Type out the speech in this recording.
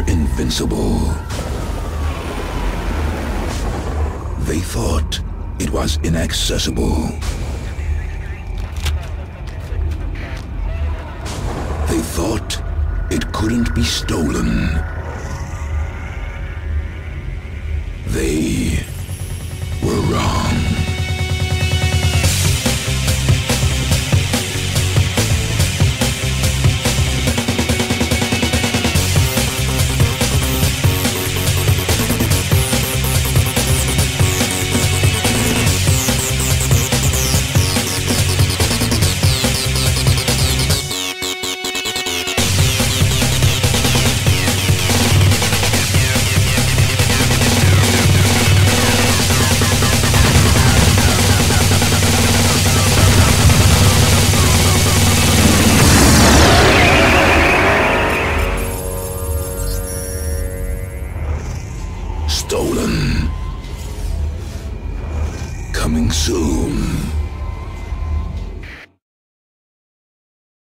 invincible. They thought it was inaccessible. They thought it couldn't be stolen. They Stolen. Coming soon.